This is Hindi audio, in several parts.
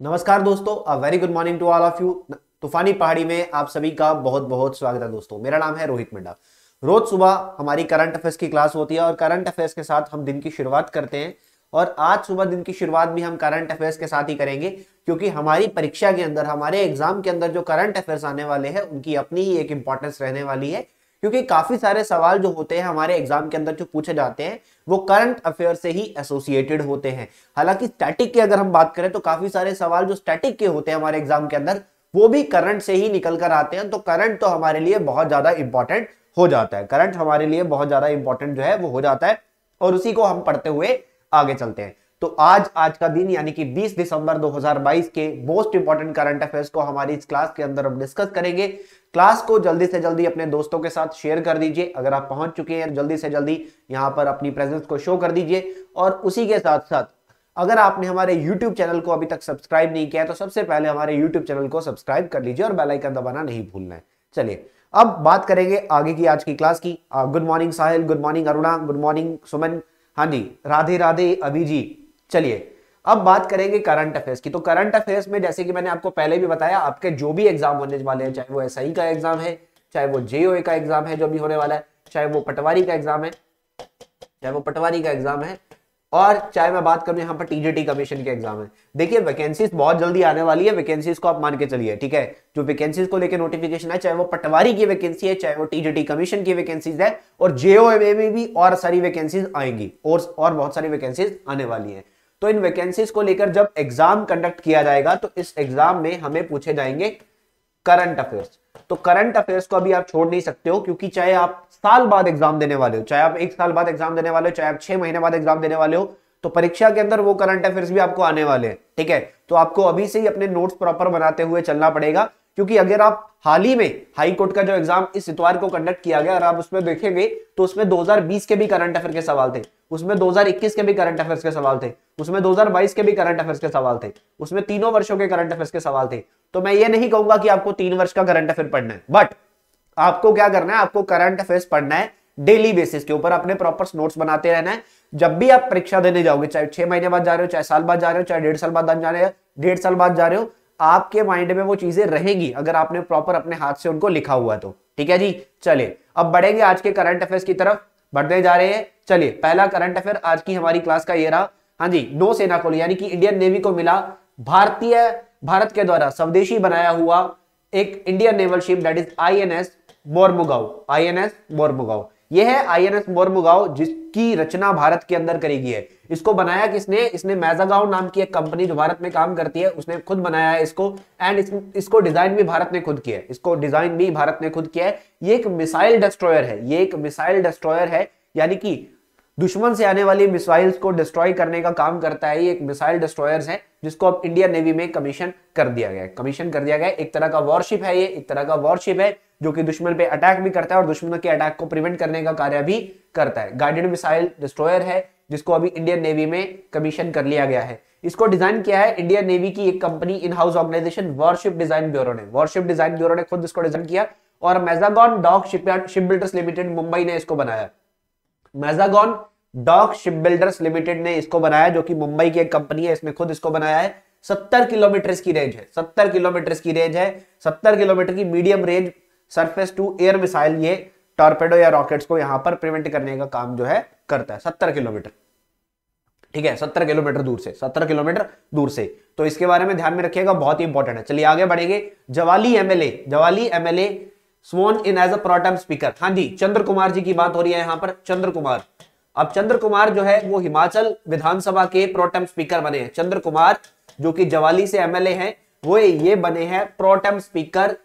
नमस्कार दोस्तों a very good morning to all of you तूफानी पहाड़ी में आप सभी का बहुत बहुत स्वागत है दोस्तों। मेरा नाम है रोहित मिंडा। रोज सुबह हमारी करंट अफेयर्स की क्लास होती है और करंट अफेयर्स के साथ हम दिन की शुरुआत करते हैं। और आज सुबह दिन की शुरुआत भी हम करंट अफेयर्स के साथ ही करेंगे, क्योंकि हमारी परीक्षा के अंदर, हमारे एग्ज़ाम के अंदर जो करंट अफेयर्स आने वाले हैं, उनकी अपनी ही एक इंपॉर्टेंस रहने वाली है। क्योंकि काफ़ी सारे सवाल जो होते हैं हमारे एग्ज़ाम के अंदर जो पूछे जाते हैं, वो करंट अफेयर से ही एसोसिएटेड होते हैं। हालाँकि स्टैटिक की अगर हम बात करें तो काफ़ी सारे सवाल जो स्टैटिक के होते हैं हमारे एग्ज़ाम के अंदर, वो भी करंट से ही निकल कर आते हैं। तो करंट तो हमारे लिए बहुत ज़्यादा इंपॉर्टेंट हो जाता है। करंट हमारे लिए बहुत ज़्यादा इंपॉर्टेंट जो है, वो हो जाता है। और उसी को हम पढ़ते हुए आगे चलते हैं। तो आज आज का दिन यानी कि 20 दिसंबर 2022 के मोस्ट इंपॉर्टेंट करंट अफेयर्स को हमारी इस क्लास के अंदर हम डिस्कस करेंगे। क्लास को जल्दी से जल्दी अपने दोस्तों के साथ शेयर कर दीजिए। अगर आप पहुँच चुके हैं, जल्दी से जल्दी यहाँ पर अपनी प्रेजेंस को शो कर दीजिए। और उसी के साथ साथ, अगर आपने हमारे YouTube चैनल को अभी तक सब्सक्राइब नहीं किया है तो सबसे पहले हमारे YouTube चैनल को सब्सक्राइब कर लीजिए और बेल आइकन दबाना नहीं भूलना है। चलिए, अब बात करेंगे आगे की आज की क्लास की। Good morning Sahil good morning Aruna good morning Suman. हाँ जी, राधे राधे, अभी जी। चलिए अब बात करेंगे करंट अफेयर्स की। तो करंट अफेयर्स में जैसे कि मैंने आपको पहले भी बताया, आपके जो भी एग्ज़ाम होने वाले हैं, चाहे वो एसआई का एग्ज़ाम है, चाहे वो जेओए का एग्ज़ाम है जो भी होने वाला है, चाहे वो पटवारी का एग्ज़ाम है, चाहे वो पटवारी का एग्ज़ाम है, और चाहे मैं बात करूँ यहाँ पर टीजीटी कमीशन के एग्ज़ाम है। देखिए वैकेंसीज बहुत जल्दी आने वाली है वैकेंसीज को आप मान के चलिए, ठीक है? जो वैकेंसीज को लेकर नोटिफिकेशन है, चाहे वो पटवारी की वैकेंसी है, चाहे वो टीजीटी कमीशन की वैकेंसीज है, और जेओ में भी और सारी वैकेंसीज आएँगी, और और बहुत सारी वैकेंसीज आने वाली है। तो इन वैकेंसीज को लेकर जब एग्ज़ाम कंडक्ट किया जाएगा तो इस एग्ज़ाम में हमें पूछे जाएँगे करंट अफेयर्स तो करंट अफेयर्स को अभी आप छोड़ नहीं सकते हो, क्योंकि चाहे आप साल बाद एग्ज़ाम देने वाले हो, चाहे आप एक साल बाद एग्ज़ाम देने वाले हो, चाहे आप छह महीने बाद एग्ज़ाम देने वाले हो तो परीक्षा के अंदर वो करंट अफेयर्स भी आपको आने वाले हैं, ठीक है? तो आपको अभी से ही अपने नोट्स प्रॉपर बनाते हुए चलना पड़ेगा, क्योंकि अगर आप हाल ही में हाई कोर्ट का जो एग्ज़ाम इस इतवार को कंडक्ट किया गया और आप उसमें देखेंगे तो उसमें 2020 के भी करंट अफेयर के सवाल थे। उसमें 2021 के भी करंट अफेयर्स के सवाल थे। उसमें 2022 के भी करंट अफेयर्स के सवाल थे। उसमें तीनों वर्षों के करंट अफेयर्स के सवाल थे। तो मैं ये नहीं कहूँगा कि आपको तीन वर्ष का करंट अफेयर पढ़ना है बट आपको क्या करना है? आपको करंट अफेयर्स पढ़ना है डेली बेसिस के ऊपर। अपने प्रॉपर नोट्स बनाते रहना है। जब भी आप परीक्षा देने जाओगे, चाहे छह महीने बाद जा रहे हो, चाहे साल बाद जा रहे हो, चाहे डेढ़ साल बाद जा रहे हो, डेढ़ साल बाद जा रहे हो, आपके माइंड में वो चीज़ें रहेंगी अगर आपने प्रॉपर अपने हाथ से उनको लिखा हुआ तो। ठीक है जी? चले अब बढ़ेंगे आज के करंट अफेयर्स की तरफ़। बढ़ते जा रहे हैं। चलिए, पहला करंट अफेयर आज की हमारी क्लास का ये रहा। हाँ जी नौसेना को यानी कि इंडियन नेवी को मिला भारतीय, भारत के द्वारा स्वदेशी बनाया हुआ एक Indian naval ship that is I N S Mormugao I N S Mormugao यह है एस मोरमुगाव जिसकी रचना भारत के अंदर करी गई है। इसको बनाया किसने? इसने मैजागांव नाम की एक कंपनी जो भारत में काम करती है उसने खुद बनाया है इसको। एंड इस, इसको डिज़ाइन भी भारत ने खुद किया है। इसको डिज़ाइन भी भारत ने खुद किया है। ये एक मिसाइल डिस्ट्रॉयर है। ये एक मिसाइल डिस्ट्रॉयर है। यानी कि दुश्मन से आने वाली मिसाइल्स को डिस्ट्रॉय करने का काम करता है। ये एक मिसाइल डिस्ट्रॉयर्स है, जिसको अब इंडियन नेवी में कमीशन कर दिया गया है। कमीशन कर दिया गया है। एक तरह का वॉरशिप है ये, एक तरह का वॉरशिप है, जो कि दुश्मन पे अटैक भी करता है और दुश्मन के अटैक को प्रिवेंट करने का कार्य भी करता है। गाइडेड मिसाइल डिस्ट्रॉयर है, जिसको अभी इंडियन नेवी में कमीशन कर लिया गया है। इसको डिज़ाइन किया है इंडियन नेवी की एक company in house organisation warship design bureau ने। वॉरशिप डिज़ाइन ब्यूरो ने खुद इसको डिज़ाइन किया और Mazagon dock shipyard ship builders limited Mumbai ने इसको बनाया। Mazagon, dock ship builders limited ने इसको बनाया, जो कि मुंबई की एक कंपनी है, इसने खुद इसको बनाया है। सत्तर किलोमीटर की रेंज है, सत्तर किलोमीटर की रेंज है, सत्तर किलोमीटर की medium range, surface to air missile ये टॉर्पेडो या रॉकेट्स को यहाँ पर प्रिवेंट करने का काम जो है करता है। सत्तर किलोमीटर। ठीक है, सत्तर किलोमीटर दूर से, सत्तर किलोमीटर दूर से। तो इसके बारे में ध्यान में रखिएगा, बहुत ही इंपॉर्टेंट है। चलिए आगे बढ़ेंगे। Jawali MLA Jawali MLA sworn in as a protem speaker हाँ जी चंद्र कुमार जी की बात हो रही है यहाँ पर चंद्र कुमार अब चंद्र कुमार जो है, वो हिमाचल विधानसभा के प्रोटम स्पीकर बने हैं। चंद्र कुमार जो कि जवाली से एमएलए हैं, वो ये बने हैं प्रोटम स्पीकर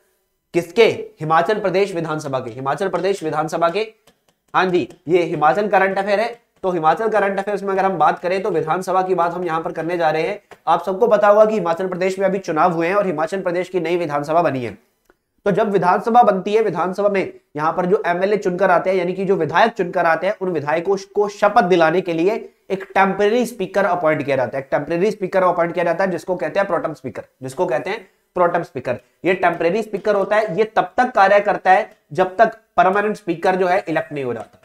किसके? हिमाचल प्रदेश विधानसभा के। हिमाचल प्रदेश विधानसभा के। हाँ जी, ये हिमाचल करंट अफेयर है। तो हिमाचल करंट अफेयर्स में अगर हम बात करें तो विधानसभा की बात हम यहाँ पर करने जा रहे हैं। आप सबको पता होगा कि हिमाचल प्रदेश में अभी चुनाव हुए हैं और हिमाचल प्रदेश की नई विधानसभा बनी है। तो जब विधानसभा बनती है, विधानसभा में यहाँ पर जो एमएलए चुनकर आते हैं, यानी कि जो विधायक चुनकर आते हैं, उन विधायकों को शपथ दिलाने के लिए एक टेम्परेरी स्पीकर अपॉइंट किया जाता है। एक टेम्परेरी स्पीकर अपॉइंट किया जाता है, जिसको कहते हैं प्रोटम स्पीकर जिसको कहते हैं प्रोटम स्पीकर ये टेम्परेरी स्पीकर होता है, ये तब तक कार्य करता है, जब तक परमानेंट स्पीकर जो है इलेक्ट नहीं हो जाता।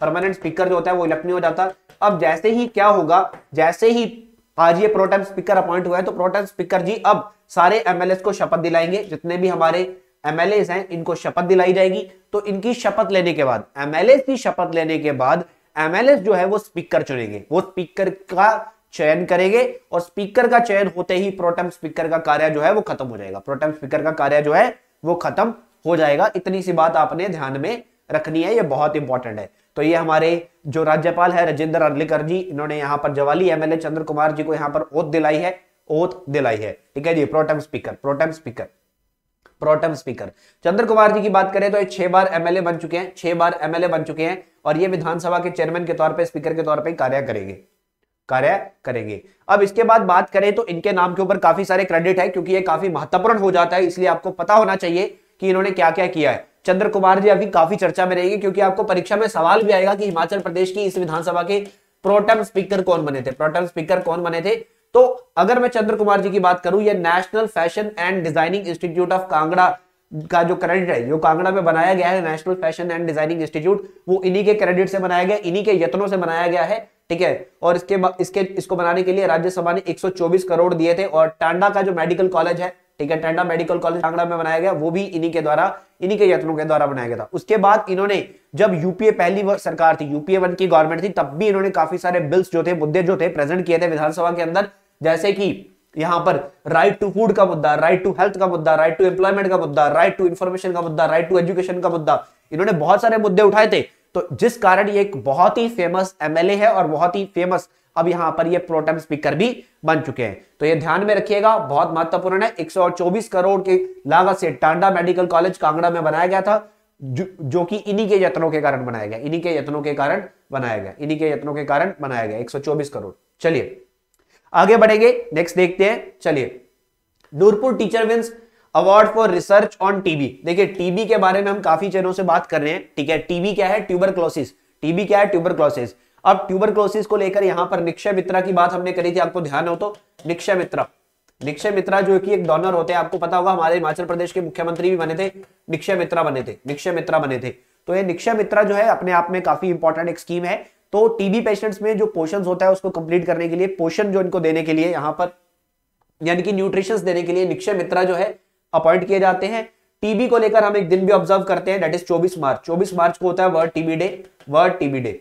परमानेंट स्पीकर जो होता है, वो इलेक्ट नहीं हो जाता। अब जैसे ही क्या होगा, जैसे ही आज ये प्रोटेम स्पीकर अपॉइंट हुआ है तो प्रोटेम स्पीकर जी अब सारे एमएलए को शपथ दिलाएँगे, जितने भी हमारे एमएलए हैं, इनको शपथ दिलाई जाएगी। तो इनकी शपथ लेने के बाद एमएलए की शपथ लेने के बाद एमएलए जो है वो स्पीकर चुनेंगे। वो स्पीकर का चयन करेंगे और स्पीकर का चयन होते ही प्रोटेम स्पीकर का कार्य जो है वो खत्म हो जाएगा। प्रोटेम स्पीकर का कार्य जो है वो खत्म हो जाएगा। इतनी सी बात आपने ध्यान में रखनी है, ये बहुत इंपॉर्टेंट है। तो ये हमारे जो राज्यपाल है, राजेंद्र अर्लिकर जी, इन्होंने यहाँ पर जवाली एमएलए चंद्र कुमार जी को यहाँ पर ओत दिलाई है, ओत दिलाई है। ठीक है जी protem speaker protem speaker protem speaker. Chandra Kumar ji की बात करें तो ये छह बार एमएलए बन चुके हैं, छह बार एमएलए बन चुके हैं और ये विधानसभा के चेयरमैन के तौर पे स्पीकर के तौर पे कार्य करेंगे। कार्य करेंगे। अब इसके बाद बात करें तो इनके नाम के ऊपर काफ़ी सारे क्रेडिट है क्योंकि ये काफ़ी महत्वपूर्ण हो जाता है, इसलिए आपको पता होना चाहिए कि इन्होंने क्या क्या किया है। चंद्र कुमार जी अभी काफ़ी चर्चा में रहेंगे क्योंकि आपको परीक्षा में सवाल भी आएगा कि हिमाचल प्रदेश की इस विधानसभा के प्रोटम स्पीकर कौन बने थे। प्रोटम स्पीकर कौन बने थे? तो अगर मैं चंद्र कुमार जी की बात करूँ, ये national fashion and designing institute of Kangra का जो क्रेडिट है, जो कांगड़ा में बनाया गया है national fashion and designing institute वो इन्हीं के क्रेडिट से बनाया गया, इन्हीं के यत्नों से बनाया गया है, ठीक है? और इसके इसके, इसको बनाने के लिए राज्यसभा ने 124 करोड़ दिए थे, और टांडा का जो मेडिकल कॉलेज है, ठीक है, टांडा मेडिकल कॉलेज कांगड़ा में बनाया गया, वो भी इन्हीं के द्वारा, इन्हीं के यत्नों के द्वारा बनाया गया था। उसके बाद इन्होंने, जब यूपीए पहली सरकार थी यूपीए वन की गवर्नमेंट थी, तब भी इन्होंने काफ़ी सारे बिल्स जो थे, मुद्दे जो थे प्रेजेंट किए थे विधानसभा के अंदर जैसे कि यहाँ पर राइट टू फ़ूड का मुद्दा राइट टू हेल्थ का मुद्दा राइट टू एम्प्लॉयमेंट का मुद्दा राइट टू इन्फॉर्मेशन का मुद्दा राइट टू एजुकेशन का मुद्दा इन्होंने बहुत सारे मुद्दे उठाए थे। तो जिस कारण ये एक बहुत ही फ़ेमस एमएलए है और बहुत ही फ़ेमस अब यहाँ पर ये प्रोटेम स्पीकर भी बन चुके हैं। तो ये ध्यान में रखिएगा बहुत महत्वपूर्ण है। 124 करोड़ की लागत से टांडा मेडिकल कॉलेज कांगड़ा में बनाया गया था जो, जो कि इन्हीं के यत्नों के कारण बनाया गया इन्हीं के यत्नों के कारण बनाया गया इन्हीं के यत्नों के कारण बनाया गया 124 करोड़। चलिए आगे बढ़ेंगे नेक्स्ट देखते हैं, चलिए। Nurpur teacher wins award for research on TB देखिए टीबी के बारे में हम काफ़ी चैनों से बात कर रहे हैं, ठीक है? टीबी क्या है? ट्यूबर क्लोसिस टीबी क्या है? ट्यूबर अब ट्यूबर क्लोसिस को लेकर यहाँ पर निक्षय मित्रा की बात हमने करी थी, आपको ध्यान हो तो। निक्षय मित्रा। निक्षय मित्रा जो कि एक डोनर होते हैं, आपको पता होगा, हमारे हिमाचल प्रदेश के मुख्यमंत्री भी बने थे, निक्षय मित्रा बने थे, निक्षय मित्रा बने थे। तो ये निक्षय मित्रा जो है, अपने आप में काफ़ी इंपॉर्टेंट एक स्कीम है। तो टीबी पेशेंट्स में जो पोषण होता है उसको कंप्लीट करने के लिए, पोषण जो इनको देने के लिए यहाँ पर, यानी कि न्यूट्रिशन देने के लिए निक्षय मित्रा जो है अपॉइंट किए जाते हैं। टीबी को लेकर हम एक दिन भी ऑब्ज़र्व करते हैं डेट इज़ 24 मार्च। 24 मार्च को होता है world TB day world TB day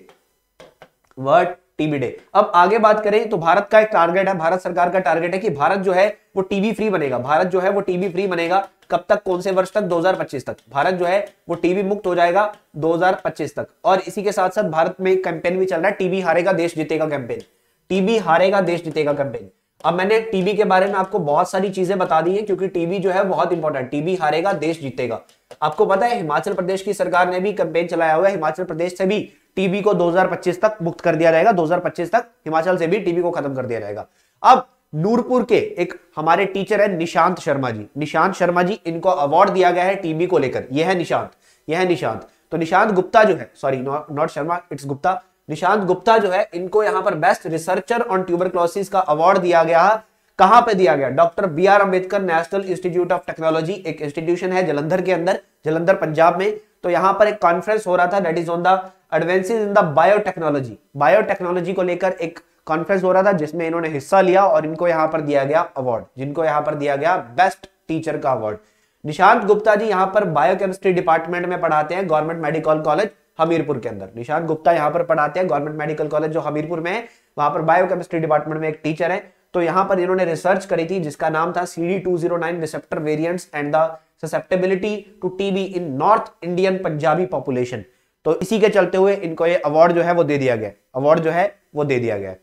world TB day. अब आगे बात करें तो भारत का एक टारगेट है, भारत सरकार का टारगेट है कि भारत जो है वो टीबी फ्री बनेगा। भारत जो है वो टीबी फ्री बनेगा कब तक, कौन से वर्ष तक? 2025 तक। भारत जो है वो टीबी मुक्त हो जाएगा 2025 तक। और इसी के साथ साथ भारत में कैंपेन भी चल रहा है टीबी हारेगा, देश जीतेगा कैंपेन टीबी हारेगा, देश जीतेगा कैंपेन अब मैंने टीबी के बारे में आपको बहुत सारी चीज़ें बता दी है, क्योंकि टीबी जो है बहुत इंपॉर्टेंट टीबी हारेगा, देश जीतेगा। आपको पता है, हिमाचल प्रदेश की सरकार ने भी कैंपेन चलाया हुआ है। हिमाचल प्रदेश से भी टीबी को 2025 तक मुक्त कर दिया जाएगा 2025 तक हिमाचल से भी टीबी को खत्म कर दिया जाएगा। अब नूरपुर के एक हमारे टीचर है निशांत शर्मा जी। निशांत शर्मा जी, इनको अवार्ड दिया गया है टीबी को लेकर। यह है निशांत। यह है निशांत। तो निशांत गुप्ता जो है sorry not Sharma it's Gupta. Nishant Gupta जो है, इनको यहाँ पर बेस्ट रिसर्चर ऑन ट्यूबर का अवार्ड दिया गया कहाँ पे दिया गया? Doctor B R Ambedkar national institute of technology, एक इंस्टीट्यूशन है जलंधर के अंदर, जलंधर, पंजाब में। तो यहाँ पर एक कॉन्फ्रेंस हो रहा था that is on the advances in the biotechnology biotechnology को लेकर एक कॉन्फ्रेंस हो रहा था, जिसमें इन्होंने हिस्सा लिया और इनको यहाँ पर दिया गया अवार्ड जिनको यहाँ पर दिया गया बेस्ट टीचर का अवार्ड निशांत गुप्ता जी यहाँ पर बायोकेमिस्ट्री डिपार्टमेंट में पढ़ाते हैं गवर्नमेंट मेडिकल कॉलेज हमीरपुर के अंदर. निशांत गुप्ता यहाँ पर पढ़ाते हैं गवर्नमेंट मेडिकल कॉलेज जो हमीरपुर में है, वहाँ पर बायोकेमिस्ट्री डिपार्टमेंट में एक टीचर है. तो यहाँ पर इन्होंने रिसर्च करी थी, जिसका नाम था C D two zero nine receptor variants and the susceptibility to TB in north Indian Punjabi population तो इसी के चलते हुए इनको ये अवार्ड जो है वो दे दिया गया अवार्ड जो है वो दे दिया गया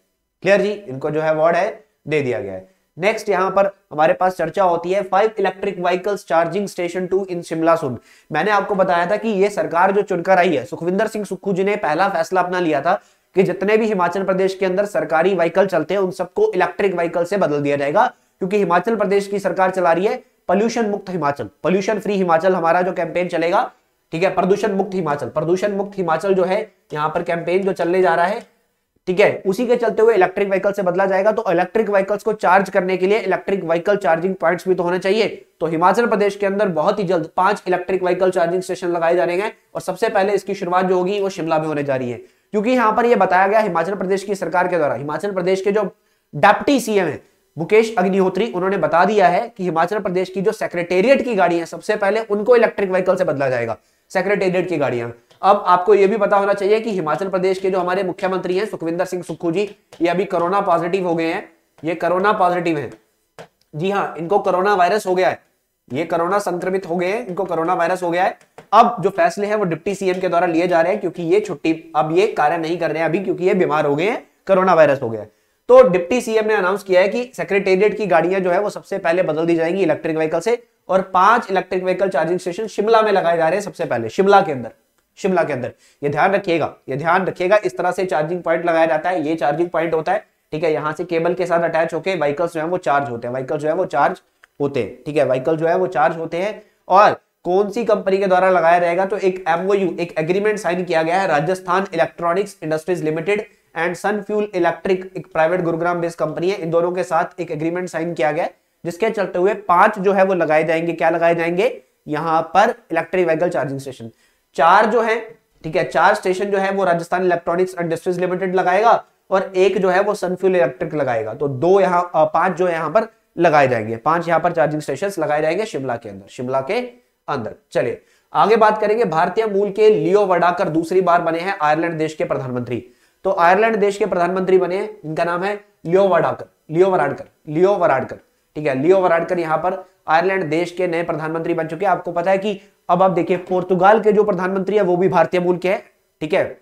क्लियर जी? इनको जो है अवार्ड है, दे दिया गया नेक्स्ट यहाँ पर हमारे पास चर्चा होती है five electric vehicles charging station two in Shimla सुन मैंने आपको बताया था कि ये सरकार जो चुनकर आई है, सुखविंदर सिंह सुक्खू जी ने पहला फैसला अपना लिया था कि जितने भी हिमाचल प्रदेश के अंदर सरकारी व्हीकल चलते हैं, उन सबको इलेक्ट्रिक व्हीकल से बदल दिया जाएगा, क्योंकि हिमाचल प्रदेश की सरकार चला रही है पॉल्यूशन मुक्त हिमाचल। पॉल्यूशन फ्री हिमाचल हमारा जो कैंपेन चलेगा ठीक है, प्रदूषण मुक्त हिमाचल। प्रदूषण मुक्त हिमाचल जो है, यहाँ पर कैंपेन जो चलने जा रहा है, ठीक है, उसी के चलते हुए इलेक्ट्रिक व्हीकल से बदला जाएगा। तो इलेक्ट्रिक व्हीकल्स को चार्ज करने के लिए इलेक्ट्रिक व्हीकल चार्जिंग पॉइंट्स भी तो होने चाहिए। तो हिमाचल प्रदेश के अंदर बहुत ही जल्द पाँच इलेक्ट्रिक व्हीकल चार्जिंग स्टेशन लगाए जा रहे हैं और सबसे पहले इसकी शुरुआत जो होगी, वो शिमला में होने जा रही है। क्योंकि यहाँ पर यह बताया गया, हिमाचल प्रदेश की सरकार के द्वारा, हिमाचल प्रदेश के जो डेप्टी सीएम है, मुकेश अग्निहोत्री, उन्होंने बता दिया है कि हिमाचल प्रदेश की जो सेक्रेटेरिएट की गाड़ी है, सबसे पहले उनको इलेक्ट्रिक व्हीकल से बदला जाएगा। सेक्रेटेरिएट की गाड़ियाँ। अब आपको यह भी पता होना चाहिए कि हिमाचल प्रदेश के जो हमारे मुख्यमंत्री हैं, सुखविंदर सिंह सुक्खू जी, ये अभी कोरोना पॉजिटिव हो गए हैं। ये कोरोना पॉजिटिव है। जी हाँ इनको कोरोना वायरस हो गया है। ये कोरोना संक्रमित हो गए हैं, इनको कोरोना वायरस हो गया है। अब जो फैसले हैं, वो डिप्टी सीएम के द्वारा लिए जा रहे हैं, क्योंकि ये छुट्टी, अब ये कार्य नहीं कर रहे हैं अभी, क्योंकि ये बीमार हो गए हैं, कोरोना वायरस हो गया है। तो डिप्टी सीएम ने अनाउंस किया है कि सेक्रेटेरिएट की गाड़ियाँ जो है, वो सबसे पहले बदल दी जाएँगी इलेक्ट्रिक व्हीकल से। और पाँच electric vehicle charging station Shimla में लगाए जा रहे हैं सबसे पहले, शिमला के अंदर, शिमला के अंदर। ये ध्यान रखिएगा, ये ध्यान रखिएगा, इस तरह से चार्जिंग पॉइंट लगाया जाता है, ये चार्जिंग पॉइंट होता है, ठीक है, यहाँ से केबल के साथ अटैच होकर व्हीकल्स जो है वो चार्ज होते हैं व्हीकल जो है वो चार्ज होते हैं, ठीक है व्हीकल जो है वो चार्ज होते हैं, और कौन सी कंपनी के द्वारा लगाया जाएगा तो एक एमओयू एक एग्रीमेंट साइन किया गया है, Rajasthan electronics industries limited and sun fuel electric एक प्राइवेट गुरुग्राम बेस्ड कंपनी है, इन दोनों के साथ एक एग्रीमेंट साइन किया गया है। जिसके चलते हुए पाँच जो है वो लगाए जाएँगे। क्या लगाए जाएँगे? यहाँ पर इलेक्ट्रिक व्हीकल चार्जिंग स्टेशन चार जो है, ठीक है, चार स्टेशन जो है वो राजस्थान इलेक्ट्रॉनिक्स इंडस्ट्रीज़ लिमिटेड लगाएगा और एक जो है वो सनफ्यूल इलेक्ट्रिक लगाएगा। तो दो यहाँ पाँच जो है यहाँ पर लगाए जाएँगे। पाँच यहाँ पर चार्जिंग स्टेशन लगाए जाएँगे शिमला के अंदर, शिमला के अंदर। चलिए, आगे बात करेंगे। भारतीय मूल के लियो वडाकर दूसरी बार बने हैं आयरलैंड देश के प्रधानमंत्री। तो आयरलैंड देश के प्रधानमंत्री बने हैं, इनका नाम है लियो वडाकर, लियो वराडकर लियो वराडकर। ठीक है लियो वराडकर यहाँ पर आयरलैंड देश के नए प्रधानमंत्री बन चुके हैं। आपको पता है कि अब आप देखिए, पोर्तुगाल के जो प्रधानमंत्री है, वो भी भारतीय मूल के हैं, ठीक है?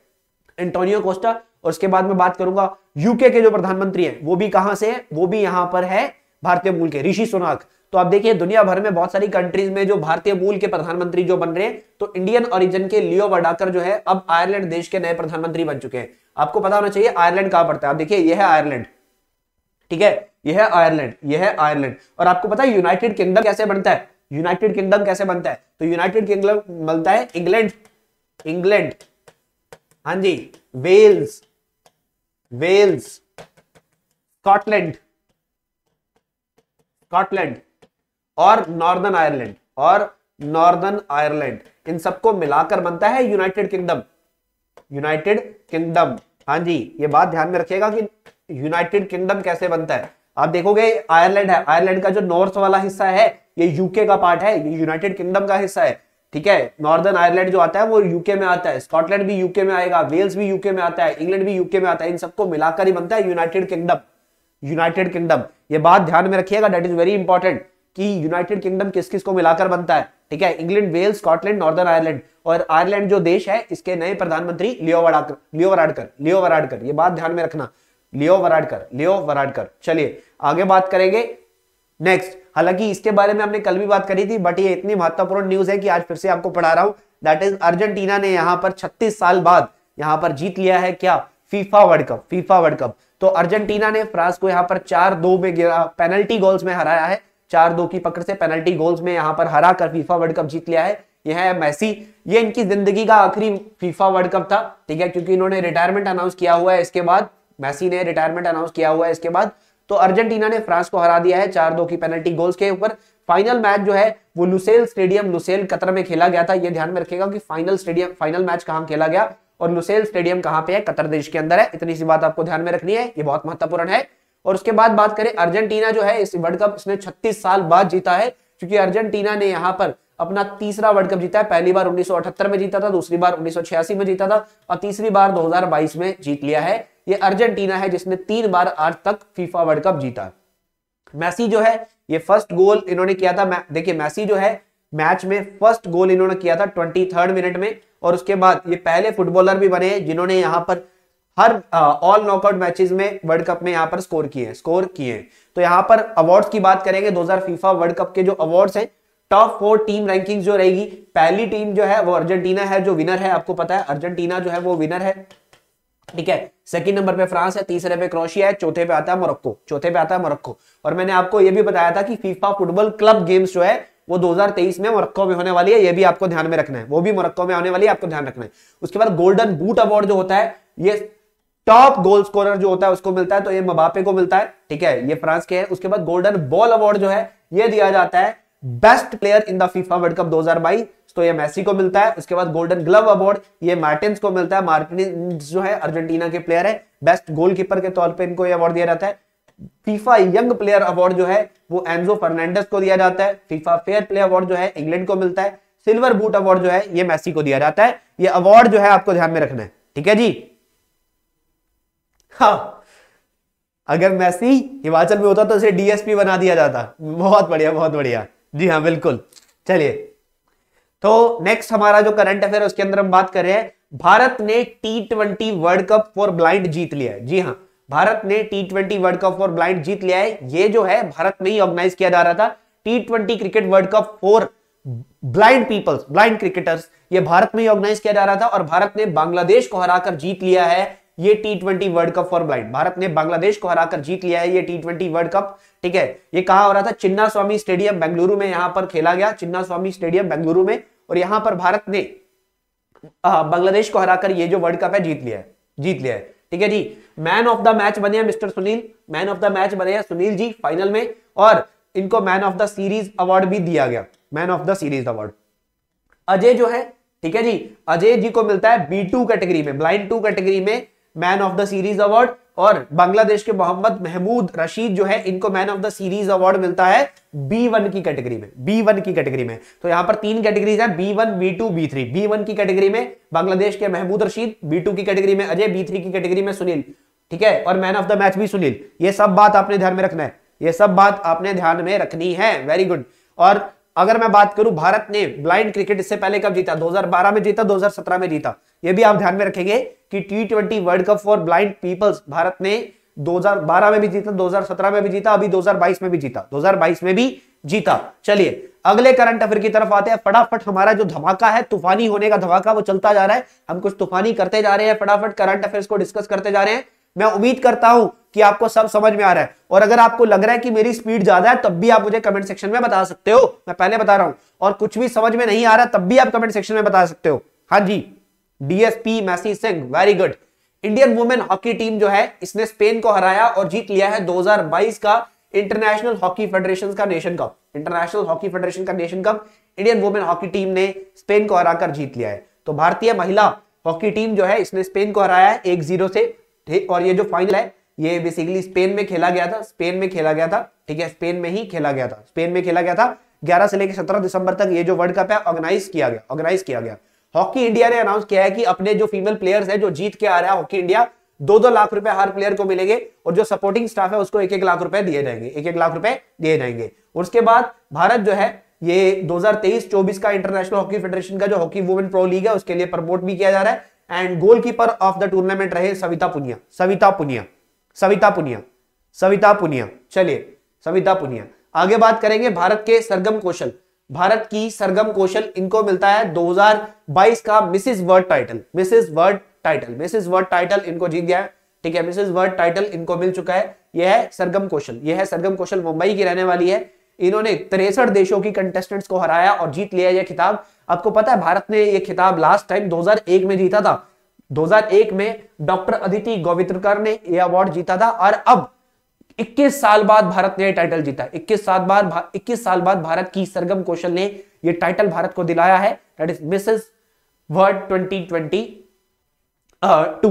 एंटोनियो कोस्टा और उसके बाद में बात करूँगा यूके के जो प्रधानमंत्री हैं, वो भी कहाँ से है? वो भी यहाँ पर है भारतीय मूल के ऋषि सुनाक तो आप देखिए, दुनिया भर में बहुत सारी कंट्रीज़ में जो भारतीय मूल के प्रधानमंत्री जो बन रहे हैं तो इंडियन ओरिजिन के लियो वडाकर जो है, अब आयरलैंड देश के नए प्रधानमंत्री बन चुके हैं। आपको पता होना चाहिए आयरलैंड कहाँ पड़ता है? आप देखिए, यह है आयरलैंड ठीक है? यह है आयरलैंड यह है आयरलैंड। और आपको पता है यूनाइटेड किंगडम कैसे बनता है? यूनाइटेड किंगडम कैसे बनता है? तो यूनाइटेड किंगडम बनता है इंग्लैंड इंग्लैंड। हाँ जी, वेल्स वेल्स, स्कॉटलैंड स्कॉटलैंड और नॉर्दर्न आयरलैंड, और नॉर्दर्न आयरलैंड। इन सबको मिलाकर बनता है यूनाइटेड किंगडम। United kingdom. हाँ जी, ये बात ध्यान में रखिएगा कि यूनाइटेड किंगडम कैसे बनता है। आप देखोगे आयरलैंड है। आयरलैंड का जो नॉर्थ वाला हिस्सा है, ये यूके का पार्ट है, ये यूनाइटेड किंगडम का हिस्सा है, ठीक है? नॉर्दर्न आयरलैंड जो आता है, वो यूके में आता है। स्कॉटलैंड भी यूके में आएगा वेल्स भी यूके में आता है इंग्लैंड भी यूके में आता है, इन सबको मिलाकर ही बनता है यूनाइटेड किंगडम यूनाइटेड किंगडम ये बात ध्यान में रखिएगा दैट इज़ वेरी इंपॉर्टेंट कि यूनाइटेड किंगडम किस किस को मिलाकर बनता है, ठीक है? England Wales Scotland northern Ireland और आयरलैंड जो देश है, इसके नए प्रधानमंत्री लियो वराडकर लियो वराडकर लियो वराडकर। ये बात ध्यान में रखना। लियो वराडकर लियो वराडकर। चलिए, आगे बात करेंगे। नेक्स्ट हालाँकि इसके बारे में हमने कल भी बात करी थी बट ये इतनी महत्वपूर्ण न्यूज़ है कि आज फिर से आपको पढ़ा रहा हूँ। दैट इज़ अर्जेंटीना ने यहाँ पर 36 साल बाद यहाँ पर जीत लिया है क्या? FIFA world cup FIFA world cup तो अर्जेंटीना ने फ्रांस को यहाँ पर चार दो में गिरा पेनल्टी गोल्स में हराया है। चार दो की पकड़ से पेनल्टी गोल्स में यहाँ पर हरा कर फीफा वर्ल्ड कप जीत लिया है। यह है मैसी। ये इनकी ज़िंदगी का आखिरी फीफा वर्ल्ड कप था, ठीक है? क्योंकि इन्होंने रिटायरमेंट अनाउंस किया हुआ है इसके बाद। मैसी ने रिटायरमेंट अनाउंस किया हुआ है इसके बाद तो अर्जेंटीना ने फ्रांस को हरा दिया है चार दो की पेनल्टी गोल्स के ऊपर। फाइनल मैच जो है, वो लुसेल स्टेडियम लुसेल कतर में खेला गया था। ये ध्यान में रखेगा कि फाइनल स्टेडियम फाइनल मैच कहाँ खेला गया और लुसेल स्टेडियम कहाँ पे है? कतर देश के अंदर है। इतनी सी बात आपको ध्यान में रखनी है। ये बहुत महत्वपूर्ण है। और उसके बाद बात करें अर्जेंटीना जो है, इस वर्ल्ड कप इसने 36 साल बाद जीता है, क्योंकि अर्जेंटीना ने यहाँ पर अपना तीसरा वर्ल्ड कप जीता है। पहली बार 1978 में जीता था, दूसरी बार 1986 में जीता था और तीसरी बार 2022 में जीत लिया है। ये अर्जेंटीना है जिसने तीन बार आज तक फीफा वर्ल्ड कप जीता मैसी जो है, ये फ़र्स्ट गोल इन्होंने किया था देखिए, मैसी जो है मैच में फ़र्स्ट गोल इन्होंने किया था ट्वेंटी थर्ड मिनट में, और उसके बाद ये पहले फुटबॉलर भी बने जिन्होंने यहाँ पर हर ऑल नॉकआउट मैचेस में वर्ल्ड कप में यहाँ पर स्कोर किए स्कोर किए तो यहाँ पर अवार्ड्स की बात करेंगे 2000 फीफा वर्ल्ड कप के जो अवार्ड्स हैं टॉप फोर टीम रैंकिंग जो रहेगी, पहली टीम जो है वो अर्जेंटीना है, जो विनर है, आपको पता है, अर्जेंटीना जो है वो विनर है। ठीक है? सेकंड नंबर पे फ्रांस है, तीसरे पे क्रोशिया है, चौथे पे आता है मोरक्को, चौथे पे आता है मोरक्को। और मैंने आपको ये भी बताया था कि फीफा फुटबॉल क्लब गेम्स जो है, वो 2023 में मोरक्को में होने वाली है, ये भी आपको ध्यान में रखना है। वो भी मोरक्को में होने वाली है, आपको ध्यान रखना है। उसके बाद गोल्डन बूट अवार्ड जो होता है, ये टॉप गोल स्कोरर जो होता है, उसको मिलता है तो ये मबापे को मिलता है, ठीक है? ये फ्रांस के है। उसके बाद गोल्डन बॉल अवार्ड जो है, ये दिया जाता है best player in the FIFA world cup 2022 तो ये मैसी को मिलता है, उसके बाद गोल्डन ग्लव अवार्ड ये मार्टिन्स को मिलता है। मार्टिन जो है अर्जेंटीना के प्लेयर है। बेस्ट गोलकीपर के तौर पे इनको ये अवार्ड दिया जाता है। फीफा यंग प्लेयर अवार्ड जो है, वो एंजो फर्नांडिस को दिया जाता है। फीफा फेयर प्ले अवार्ड जो है इंग्लैंड को मिलता है। सिल्वर बूट अवार्ड जो है, ये मैसी को दिया जाता है। ये अवार्ड जो है आपको ध्यान में रखना है। ठीक है जी? हाँ। अगर मैसी हिमाचल में होता तो इसे डीएसपी बना दिया जाता। बहुत बढ़िया बहुत बढ़िया। जी हाँ बिल्कुल। चलिए। तो नेक्स्ट हमारा जो करंट अफेयर उसके अंदर हम बात कर रहे हैं, भारत ने T twenty world cup for blind जीत लिया है। जी हाँ भारत ने T twenty world cup for blind जीत लिया है। ये जो है, भारत में ही ऑर्गेनाइज किया जा रहा था। T twenty cricket world cup for blind peoples blind cricketers ये भारत में ही ऑर्गेनाइज किया जा रहा था और भारत ने बांग्लादेश को हराकर जीत लिया है। ये T twenty world cup for blind Bharat ने बांग्लादेश को हराकर जीत लिया है ये टी ट्वेंटी वर्ल्ड कप ठीक है, ये कहा हो रहा था? चिन्ना स्वामी स्टेडियम बेंगलुरु में यहाँ पर खेला गया चिन्ना स्वामी स्टेडियम बेंगलुरु में। और यहाँ पर भारत ने बांग्लादेश को हराकर ये जो वर्ल्ड कप है, जीत लिया है, जीत लिया है। ठीक है जी मैन ऑफ़ द मैच बने हैं mister Sunil. Man of the match बने हैं सुनील जी फाइनल में। और इनको man of the series award भी दिया गया। Man of the series award Ajay जो है, ठीक है जी, अजय जी को मिलता है बी टू कैटेगरी में ब्लाइंड टू कैटेगरी में। Man of the series award और बांग्लादेश के मोहम्मद महमूद रशीद जो है, इनको man of the series award मिलता है बी वन की कैटेगरी में बी वन की कैटेगरी में। तो यहाँ पर तीन कैटेगरीज है B one B two B three B one की कैटेगरी में बांग्लादेश के महमूद रशीद बी टू की कैटेगरी में अजय बी थ्री की कैटेगरी में सुनील। ठीक है? और मैन ऑफ़ द मैच भी सुनील। ये सब बात आपने ध्यान में रखना है। ये सब बात आपने ध्यान में रखनी है। वेरी गुड और अगर मैं बात करूँ, भारत ने ब्लाइंड क्रिकेट इससे पहले कब जीता? 2012 में जीता 2017 में जीता। ये भी आप ध्यान में रखेंगे कि T twenty world cup for blind peoples Bharat ने 2012 में भी जीता 2017 में भी जीता, अभी 2022 में भी जीता। 2022 में भी जीता। चलिए, अगले करंट अफेयर की तरफ़ आते हैं। फटाफट हमारा जो धमाका है, तूफानी होने का धमाका, वो चलता जा रहा है। हम कुछ तूफानी करते जा रहे हैं, फटाफट करंट अफेयर को डिस्कस करते जा रहे हैं। मैं उम्मीद करता हूँ कि आपको सब समझ में आ रहा है। और अगर आपको लग रहा है कि मेरी स्पीड ज़्यादा है, तब भी आप मुझे कमेंट सेक्शन में बता सकते हो। मैं पहले बता रहा हूँ। और कुछ भी समझ में नहीं आ रहा, तब भी आप कमेंट सेक्शन में बता सकते हो। हाँ जी DSP Massey Singh very good Indian women hockey team जो है, इसने स्पेन को हराया और जीत लिया है 2022 का इंटरनेशनल हॉकी फेडरेशन का nation cup international hockey federation का nation cup Indian women hockey team ने स्पेन को हराकर जीत लिया है। तो भारतीय महिला हॉकी टीम जो है, इसने स्पेन को हराया है एक ज़ीरो से और ये जो फाइनल है ये बेसिकली स्पेन में खेला गया था स्पेन में खेला गया था, ठीक है? स्पेन में ही खेला गया था। स्पेन में खेला गया था। 11 से लेकर 17 दिसंबर तक ये जो वर्ल्ड कप है ऑर्गेनाइज किया गया ऑर्गेनाइज किया गया। हॉकी इंडिया ने अनाउंस किया है कि अपने जो फीमेल प्लेयर्स है, जो जीत के आ रहा है हॉकी इंडिया दो दो लाख रुपए हर प्लेयर को मिलेंगे और जो सपोर्टिंग स्टाफ है, उसको एक एक लाख रुपए दिए जाएँगे एक एक लाख रुपए दिए जाएँगे। उसके बाद भारत जो है, ये 2023-24 का इंटरनेशनल हॉकी फेडरेशन का जो हॉकी वुमेन प्रो लीग है, उसके लिए प्रमोट भी किया जा रहा है। And goalkeeper of the tournament रहे सविता पुनिया सविता पुनिया। सविता पुनिया सविता पुनिया, चलिए, सविता पुनिया। आगे बात करेंगे भारत के सरगम कौशल। भारत की सरगम कौशल इनको मिलता है 2022 का mrs world title mrs world title mrs world title इनको जीत गया है, ठीक है? मिसिस वर्ड टाइटल इनको मिल चुका है। यह है सरगम कौशल, यह है सरगम कौशल मुंबई की रहने वाली है। इन्होंने तिरसठ देशों की कंटेस्टेंट्स को हराया और जीत लिया यह खिताब। आपको पता है भारत ने यह खिताब लास्ट टाइम 2001 में जीता था। 2001 में डॉक्टर अदिति गोवित्रकर ने यह अवार्ड जीता था और अब 21 साल बाद भारत ने यह टाइटल जीता 21 साल बाद 21 साल बाद भारत की सरगम कौशल ने यह टाइटल भारत को दिलाया है। That is mrs world 2022 to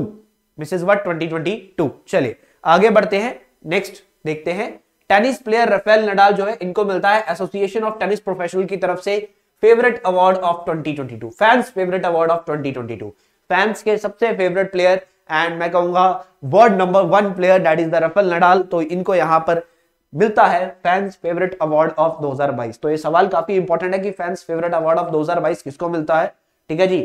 mrs world 2022 चलिए, आगे बढ़ते हैं। नेक्स्ट देखते हैं। टेनिस प्लेयर रफेल नडाल जो है, इनको मिलता है एसोसिएशन ऑफ़ टेनिस प्रोफेशनल की तरफ़ से favourite award of 2022 fans favourite award of 2022 fans के सबसे फेवरेट प्लेयर एंड मैं कहूँगा world number one player that is the Rafael Nadal तो इनको यहाँ पर मिलता है फैंस फेवरेट अवार्ड ऑफ़ 2022 तो ये सवाल काफ़ी इंपॉर्टेंट है कि फैंस फेवरेट अवार्ड ऑफ़ 2022 किसको मिलता है? ठीक है जी?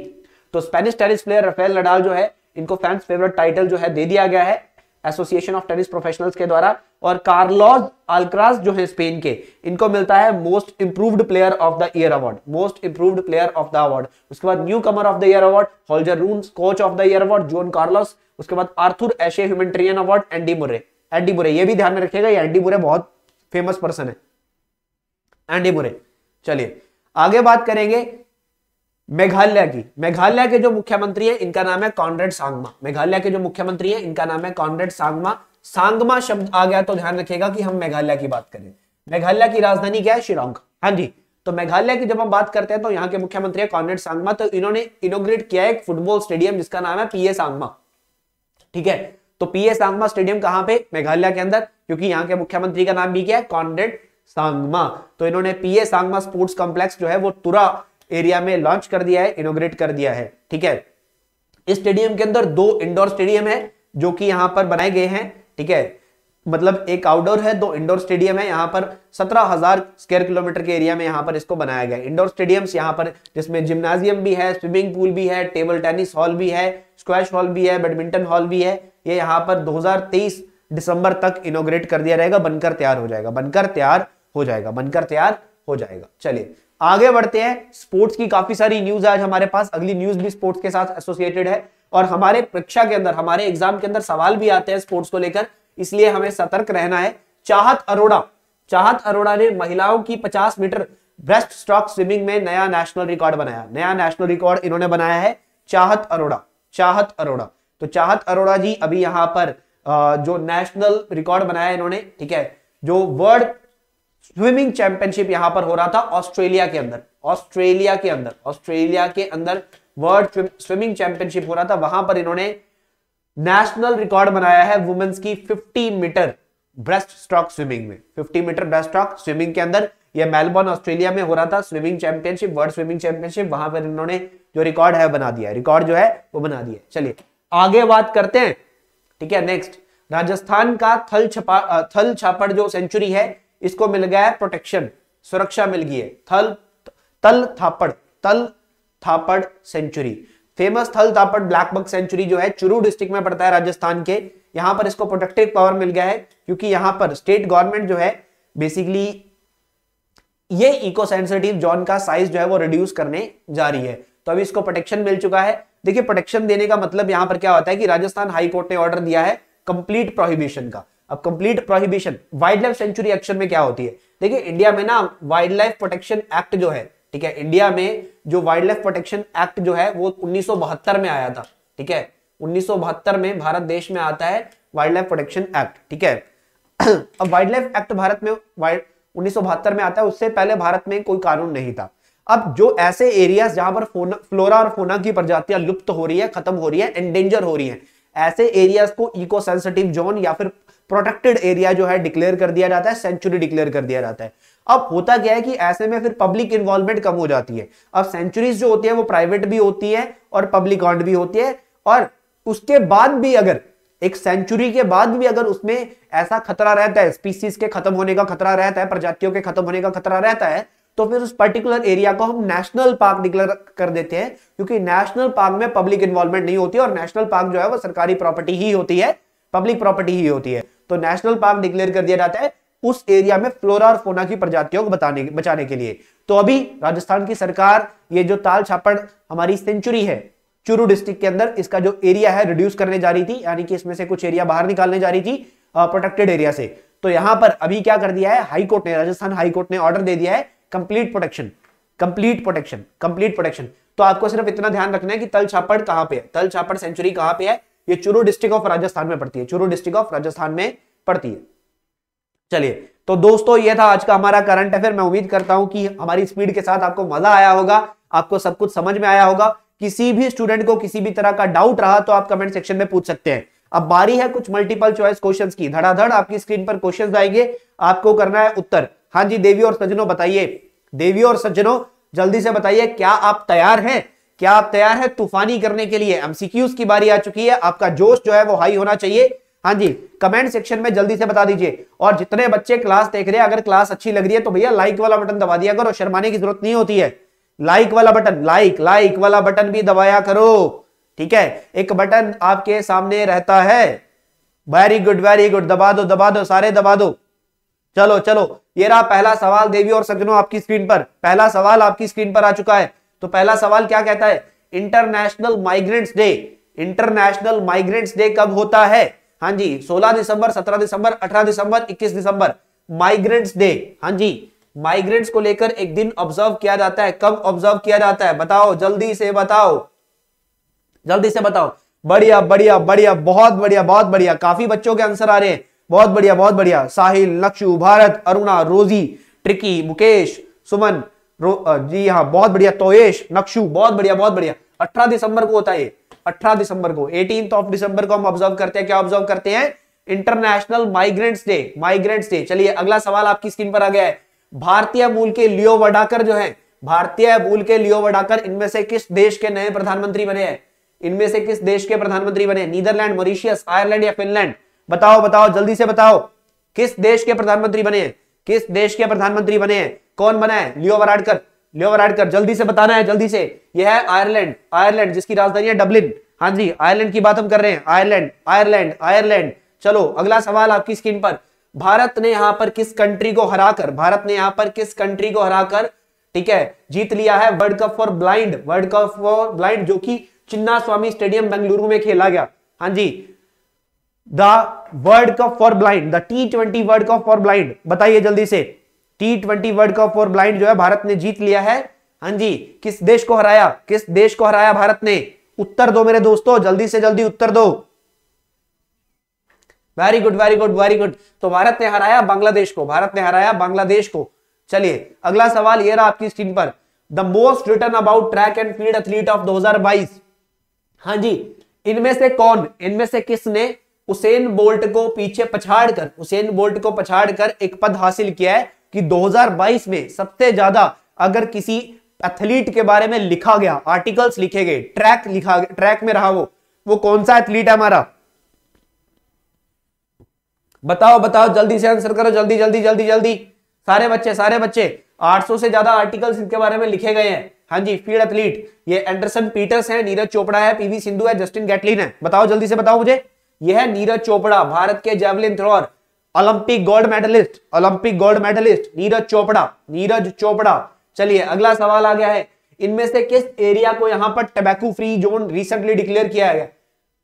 तो Spanish tennis player Rafael Nadal जो है, इनको फैंस फेवरेट टाइटल जो है दे दिया गया है। एसोसिएशन ऑफ़ टेनिस प्रोफेशनल्स के द्वारा और कार्लोस अल्क्रास जो है स्पेन के, इनको मिलता है most improved player of the year award most improved player of the award उसके बाद newcomer of the year award Holger Rune coach of the year award Juan Carlos उसके बाद Arthur Ashe humanitarian award Andy Murray Andy Murray ये भी ध्यान में रखिएगा एंडी मुरे बहुत फ़ेमस पर्सन है। एंडी मुरे चलिए, आगे बात करेंगे। मेघालय की, मेघालय के जो मुख्यमंत्री है, इनका नाम है कॉन्रेड सांगमा। मेघालय के जो मुख्यमंत्री है, इनका नाम है कॉन्रेड सांगमा। सांगमा शब्द आ गया तो ध्यान रखिएगा कि हम मेघालय की बात करें। मेघालय की राजधानी क्या है? शिलोंग। हाँ जी तो मेघालय की जब हम बात करते हैं तो यहाँ के मुख्यमंत्री है कॉन्रेड सांगमा। तो इन्होंने इनोग्रेट किया एक फुटबॉल स्टेडियम जिसका नाम है पीए सांगमा। ठीक है तो पीए सांगमा स्टेडियम कहाँ पे? मेघालय के अंदर, क्योंकि यहाँ के मुख्यमंत्री का नाम भी क्या है? कॉन्डेड सांगमा। तो इन्होंने पीए सांगमा स्पोर्ट्स कॉम्प्लेक्स जो है, वो तुरा एरिया में लॉन्च कर दिया है इनोग्रेट कर दिया है, ठीक है? इस स्टेडियम के अंदर दो इंडोर स्टेडियम है, जो कि यहाँ पर बनाए गए हैं, ठीक है? मतलब एक आउटडोर है, दो इंडोर स्टेडियम है, यहाँ पर सत्रह हज़ार स्क्वायर किलोमीटर के एरिया में यहाँ पर इसको बनाया गया इंडोर स्टेडियम्स यहाँ पर, जिसमें जिम्नाजियम भी है स्विमिंग पूल भी है टेबल टेनिस हॉल भी है स्क्वैश हॉल भी है बैडमिंटन हॉल भी है, ये यहाँ पर 2023 दिसंबर तक इनोग्रेट कर दिया रहेगा, बनकर तैयार हो जाएगा, बनकर तैयार हो जाएगा, बनकर तैयार हो जाएगा। चलिए आगे बढ़ते हैं। स्पोर्ट्स की काफ़ी सारी न्यूज़ आज हमारे पास। अगली न्यूज़ भी स्पोर्ट्स के साथ एसोसिएटेड है। और हमारे परीक्षा के अंदर, हमारे एग्ज़ाम के अंदर सवाल भी आते हैं स्पोर्ट्स को लेकर। इसलिए हमें सतर्क रहना है। चाहत अरोड़ा। चाहत अरोड़ा ने महिलाओं की 50 मीटर ब्रेस्ट स्ट्रोक स्विमिंग में नया नेशनल रिकॉर्ड बनाया। नया नेशनल रिकॉर्ड इन्होंने बनाया है चाहत अरोड़ा। चाहत अरोड़ा। तो चाहत अरोड़ा जी, अभी यहाँ पर जो नेशनल रिकॉर्ड बनाया इन्होंने, ठीक है? जो वर्ल्ड स्विमिंग चैंपियनशिप यहाँ पर हो रहा था ऑस्ट्रेलिया के अंदर, ऑस्ट्रेलिया के अंदर, ऑस्ट्रेलिया के अंदर वर्ल्ड स्विमिंग चैंपियनशिप हो रहा था। वहाँ पर इन्होंने नेशनल रिकॉर्ड बनाया है वुमेन्स की 50 मीटर ब्रेस्ट स्ट्रोक स्विमिंग में। 50 मीटर ब्रेस्ट स्ट्रोक स्विमिंग के अंदर यह मेलबोर्न ऑस्ट्रेलिया में हो रहा था swimming championship world swimming championship वहाँ पर इन्होंने जो रिकॉर्ड है बना दिया रिकॉर्ड जो है वो बना दिया चलिए, आगे बात करते हैं। ठीक है नेक्स्ट राजस्थान का थल छपा थल छापड़ जो सेंचुरी है इसको मिल गया है प्रोटेक्शन सुरक्षा मिल गई है। थल, तल थापड़ तल थापड़ सेंचुरी फ़ेमस थल तापट ब्लैक बक सेंचुरी जो है, चुरू डिस्ट्रिक्ट में पड़ता है राजस्थान के। यहाँ पर इसको प्रोटेक्टिव पावर मिल गया है, क्योंकि यहाँ पर स्टेट गवर्नमेंट जो है बेसिकली ये इको सेंसिटिव जोन का साइज़ जो है, वो रिड्यूस करने जा रही है। तो अभी इसको प्रोटेक्शन मिल चुका है। देखिए प्रोटेक्शन देने का मतलब यहाँ पर क्या होता है कि राजस्थान हाई कोर्ट ने ऑर्डर दिया है कंप्लीट प्रोहिबिशन का। अब complete prohibition wildlife sanctuary action में क्या होती है? देखिए इंडिया में ना वाइल्ड लाइफ प्रोटेक्शन एक्ट जो है, ठीक है इंडिया में जो वाइल्ड लाइफ प्रोटेक्शन एक्ट जो है, वो उन्नीस में आया था, ठीक है? उन्नीस में भारत देश में आता है वाइल्ड लाइफ प्रोटेक्शन एक्ट ठीक है? अब वाइल्ड लाइफ एक्ट भारत में उन्नीस में आता है, उससे पहले भारत में कोई कानून नहीं था। अब जो ऐसे एरियाज़ जहाँ पर फ्लोरा और फोना की प्रजातियाँ लुप्त हो रही है, खत्म हो रही है एंडेंजर हो रही है, ऐसे एरियाज़ को इको सेंसिटिव जोन या फिर प्रोटेक्टेड एरिया जो है डिक्लेयर कर दिया जाता है सेंचुरी डिक्लेयर कर दिया जाता है। अब होता क्या है कि ऐसे में फिर पब्लिक इन्वॉल्वमेंट कम हो जाती है। अब सेंचुरीज जो होती है, वो प्राइवेट भी होती है और पब्लिक ऑन्ड भी होती है और उसके बाद भी अगर, एक सेंचुरी के बाद भी अगर उसमें ऐसा खतरा रहता है स्पीसीज के खत्म होने का खतरा रहता है, प्रजातियों के खत्म होने का खतरा रहता है तो फिर उस पर्टिकुलर एरिया को हम नेशनल पार्क डिक्लेयर कर देते हैं, क्योंकि नेशनल पार्क में पब्लिक इन्वॉल्वमेंट नहीं होती और नेशनल पार्क जो है, वो सरकारी प्रॉपर्टी ही होती है पब्लिक प्रॉपर्टी ही होती है। तो नेशनल पार्क डिक्लेयर कर दिया जाता है उस एरिया में फ्लोरा और फोना की प्रजातियों को बताने, बचाने के लिए। तो अभी राजस्थान की सरकार ये जो ताल छापड़ हमारी सेंचुरी है, चूरू डिस्ट्रिक्ट के अंदर इसका जो एरिया है रिड्यूस करने जा रही थी, यानी कि इसमें से कुछ एरिया बाहर निकालने जा रही थी प्रोटेक्टेड एरिया से। तो यहाँ पर अभी क्या कर दिया है हाईकोर्ट ने, राजस्थान हाईकोर्ट ने ऑर्डर दे दिया है complete protection complete protection complete protection तो आपको सिर्फ़ इतना ध्यान रखना है कि तल छापड़ कहाँ पे है, तल छापड़ सेंचुरी कहाँ पे है ये चूरू डिस्ट्रिक्ट ऑफ़ राजस्थान में पड़ती है, चूरू डिस्ट्रिक्ट ऑफ़ राजस्थान में पड़ती है। चलिए तो दोस्तों, ये था आज का हमारा करंट अफेयर। मैं उम्मीद करता हूँ कि हमारी स्पीड के साथ आपको मज़ा आया होगा, आपको सब कुछ समझ में आया होगा। किसी भी स्टूडेंट को किसी भी तरह का डाउट रहा तो आप कमेंट सेक्शन में पूछ सकते हैं। अब बारी है कुछ मल्टीपल चॉइस क्वेश्चंस की। धड़ाधड़ आपकी स्क्रीन पर क्वेश्चंस आएँगे, आपको करना है उत्तर। हाँ जी, देवी और सज्जनों, बताइए। देवी और सज्जनों, जल्दी से बताइए, क्या आप तैयार हैं? क्या आप तैयार हैं? तूफानी करने के लिए एमसीक्यूज की बारी आ चुकी है। आपका जोश जो है वो हाई होना चाहिए। हाँ जी कमेंट सेक्शन में जल्दी से बता दीजिए। और जितने बच्चे क्लास देख रहे हैं, अगर क्लास अच्छी लग रही है तो भैया लाइक वाला बटन दबा दिया करो। शर्माने की ज़रूरत नहीं होती है। लाइक वाला बटन लाइक लाइक वाला बटन भी दबाया करो। ठीक है? एक बटन आपके सामने रहता है। वेरी गुड वेरी गुड दबा दो दबा दो, सारे दबा दो। चलो चलो। ये रहा पहला सवाल, देवी और सज्जनों, आपकी स्क्रीन पर। पहला सवाल आपकी स्क्रीन पर आ चुका है। तो पहला सवाल क्या कहता है? International migrants day international migrants day कब होता है? हाँ जी 16 दिसंबर 17 दिसंबर 18 दिसंबर 21 दिसंबर। माइग्रेंट्स डे हाँ जी माइग्रेंट्स को लेकर एक दिन ऑब्ज़र्व किया जाता है। कब ऑब्ज़र्व किया जाता है? बताओ, जल्दी से बताओ। जल्दी से बताओ। बढ़िया बढ़िया बढ़िया, बहुत बढ़िया बहुत बढ़िया। काफ़ी बच्चों के आंसर आ रहे हैं। बहुत बढ़िया बहुत बढ़िया। साहिल नक्षु भारत, अरुणा, रोजी, ट्रिकी, मुकेश, सुमन जी हाँ बहुत बढ़िया, तोयेश नक्षु बहुत बढ़िया बहुत बढ़िया। अठारह दिसंबर को होता है 18 दिसंबर को। एटीन ऑफ़ दिसंबर को हम ऑब्ज़र्व करते हैं, क्या ऑब्ज़र्व करते हैं? International migrants day migrants day चलिए, अगला सवाल आपकी स्क्रीन पर आ गया है। भारतीय मूल के लियो वडाकर जो है, भारतीय मूल के लियो वडाकर इनमें से किस देश के नए प्रधानमंत्री बने हैं? इनमें से किस देश के प्रधानमंत्री बने नीदरलैंड, मॉरिशियस, आयरलैंड या फिनलैंड? बताओ बताओ, जल्दी से बताओ। किस देश के प्रधानमंत्री बने किस देश के प्रधानमंत्री बने हैं? कौन बना है? लियो वराडकर लियो वराडकर जल्दी से बताना है, जल्दी से। यह है आयरलैंड आयरलैंड जिसकी राजधानी है डबलिन हाँ जी आयरलैंड की बात हम कर रहे हैं। आयरलैंड आयरलैंड आयरलैंड चलो, अगला सवाल आपकी स्क्रीन पर। भारत ने यहाँ पर किस कंट्री को हराकर, भारत ने यहाँ पर किस कंट्री को हराकर, ठीक है, जीत लिया है world cup for blind world cup for blind जो कि चिन्ना स्वामी स्टेडियम बेंगलुरु में खेला गया। हाँ जी, the world cup for blind the T twenty world cup for blind बताइए जल्दी से। T twenty world cup for blind जो है, भारत ने जीत लिया है। हाँ जी, किस देश को हराया? किस देश को हराया भारत ने? उत्तर दो मेरे दोस्तों, जल्दी से जल्दी उत्तर दो। Very good very good very good तो भारत ने हराया बांग्लादेश को, भारत ने हराया बांग्लादेश को। चलिए, अगला सवाल ये रहा आपकी स्क्रीन पर। The most return about track and field athlete of 2022 हाँ जी, इनमें से कौन, इनमें से किसने उसेन बोल्ट को पीछे पछाड़ कर उसेन बोल्ट को पछाड़ कर एक पद हासिल किया है? कि 2022 में सबसे ज़्यादा अगर किसी एथलीट के बारे में लिखा गया आर्टिकल्स लिखे गए ट्रैक लिखा ट्रैक में रहा वो वो कौन सा एथलीट है हमारा? बताओ बताओ, जल्दी से आंसर करो, जल्दी जल्दी जल्दी जल्दी। सारे बच्चे सारे बच्चे 800 से ज़्यादा आर्टिकल्स इनके बारे में लिखे गए हैं। हाँ जी फ़ील्ड एथलीट ये एंडरसन पीटर्स है, नीरज चोपड़ा है पीवी सिंधु है, जस्टिन गैटलिन है। बताओ, जल्दी से बताओ मुझे। यह है नीरज चोपड़ा, भारत के javelin thrower Olympic gold medalist Olympic gold medalist Neeraj Chopra Neeraj Chopra चलिए, अगला सवाल आ गया है। इनमें से किस एरिया को यहाँ पर tobacco free zone recently declare किया गया?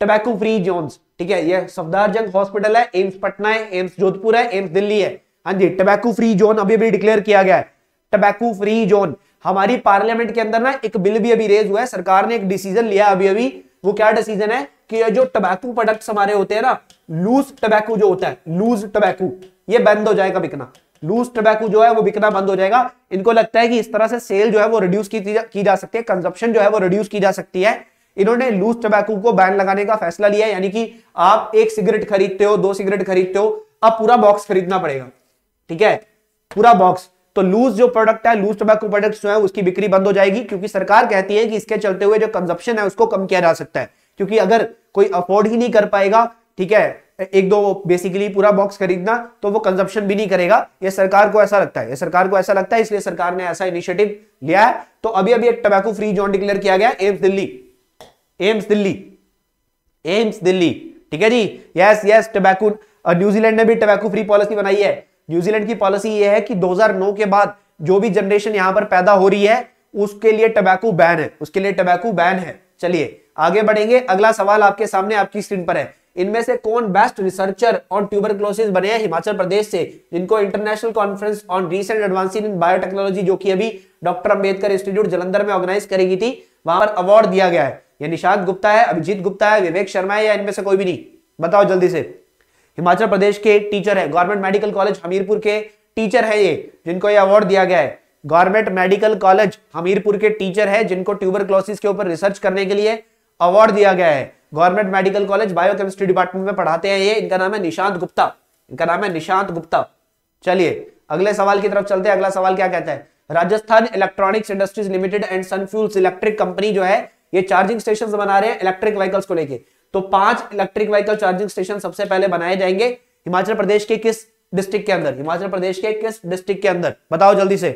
टबैको फ्री जोन ठीक है? ये सफदारजंग हॉस्पिटल है, एम्स पटना है, एम्स जोधपुर है, एम्स दिल्ली है। हाँ जी टबैको फ्री जोन अभी अभी डिक्लेयर किया गया है। टबैको फ्री जोन हमारी पार्लियामेंट के अंदर ना एक बिल भी अभी रेज हुआ है। सरकार ने एक डिसीज़न लिया अभी अभी वो क्या डिसीज़न है? कि ये जो टबैकू प्रोडक्ट्स हमारे होते हैं ना लूज टबैकू जो होता है लूज टबैकू ये बंद हो जाएगा बिकना। लूज टबैकू जो है वो बिकना बंद हो जाएगा। इनको लगता है कि इस तरह से सेल जो है वो रिड्यूस की, की जा सकती है कंजप्शन जो है वो रिड्यूस की जा सकती है। इन्होंने लूज टबैकू को बैन लगाने का फैसला लिया यानी कि आप एक सिगरेट खरीदते हो दो सिगरेट खरीदते हो अब पूरा बॉक्स खरीदना पड़ेगा। ठीक है? पूरा बॉक्स तो लूज जो प्रोडक्ट है लूज टबैको प्रोडक्ट जो है उसकी बिक्री बंद हो जाएगी क्योंकि सरकार कहती है कि इसके चलते हुए जो कंजप्शन है उसको कम किया जा सकता है। क्योंकि अगर कोई अफोर्ड ही नहीं कर पाएगा, ठीक है, एक दो बेसिकली पूरा बॉक्स खरीदना तो वो कंजप्शन भी नहीं करेगा। ये सरकार को ऐसा लगता है, ये सरकार को ऐसा लगता है, इसलिए सरकार ने ऐसा इनिशिएटिव लिया है। तो अभी अभी एक टबैको फ्री जोन डिक्लेयर किया गया एम्स दिल्ली एम्स दिल्ली एम्स दिल्ली ठीक है जी? Yes yes tobacco New Zealand ने भी टबैको फ्री पॉलिसी बनाई है। न्यूजीलैंड की पॉलिसी ये है कि 2009 के बाद जो भी जनरेशन यहाँ पर पैदा हो रही है, उसके लिए टबैको बैन है। उसके लिए टबैको बैन है। चलिए आगे बढ़ेंगे। अगला सवाल आपके सामने आपकी स्क्रीन पर है। इनमें से कौन बेस्ट रिसर्चर ऑन ट्यूबरक्लोसिस बने हैं हिमाचल प्रदेश से? जिनको international conference on recent advancing in biotechnology जो कि अभी डॉक्टर अंबेडकर इंस्टीट्यूट जलंधर में ऑर्गेनाइज करेगी थी, वहाँ पर अवार्ड दिया गया है। ये निशांत गुप्ता है, अभिजीत गुप्ता है, विवेक शर्मा है या इनमें से कोई भी नहीं? बताओ जल्दी से। हिमाचल प्रदेश के टीचर है। गवर्नमेंट मेडिकल कॉलेज हमीरपुर के टीचर है ये, जिनको ये अवार्ड दिया गया है। गवर्नमेंट मेडिकल कॉलेज हमीरपुर के टीचर है, जिनको ट्यूबर के ऊपर रिसर्च करने के लिए अवार्ड दिया गया है। Government medical college biochemistry department में पढ़ाते हैं ये। इनका नाम है निशांत गुप्ता। इनका नाम है निशांत गुप्ता। चलिए, अगले सवाल की तरफ़ चलते हैं। अगला सवाल क्या कहता है? Rajasthan electronics industries limited and sunfuels electric company जो है, ये चार्जिंग स्टेशन बना रहे हैं इलेक्ट्रिक व्हीकल्स को लेके। तो पाँच इलेक्ट्रिक व्हीकल चार्जिंग स्टेशन सबसे पहले बनाए जाएँगे हिमाचल प्रदेश के किस डिस्ट्रिक्ट के अंदर? हिमाचल प्रदेश के किस डिस्ट्रिक्ट के अंदर? बताओ जल्दी से।